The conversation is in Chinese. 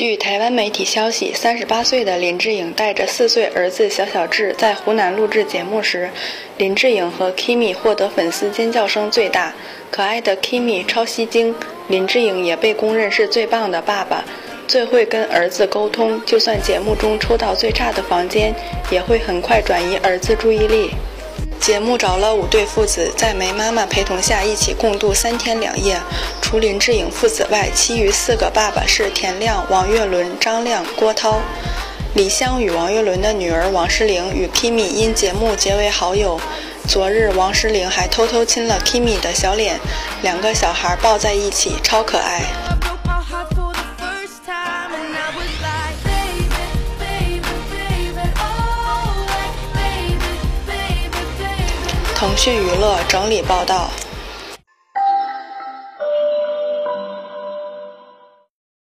据台湾媒体消息，三十八岁的林志颖带着四岁儿子小小智在湖南录制节目时，林志颖和 Kimi 获得粉丝尖叫声最大。可爱的 Kimi 超吸睛，林志颖也被公认是最棒的爸爸，最会跟儿子沟通。就算节目中抽到最差的房间，也会很快转移儿子注意力。节目找了五对父子，在梅妈妈陪同下一起共度三天两夜。除林志颖父子外，其余四个爸爸是田亮、王岳伦、张亮、郭涛。李湘与王岳伦的女儿王诗龄与 Kimi 因节目结为好友。昨日，王诗龄还偷偷亲了 Kimi 的小脸，两个小孩抱在一起，超可爱。腾讯娱乐整理报道。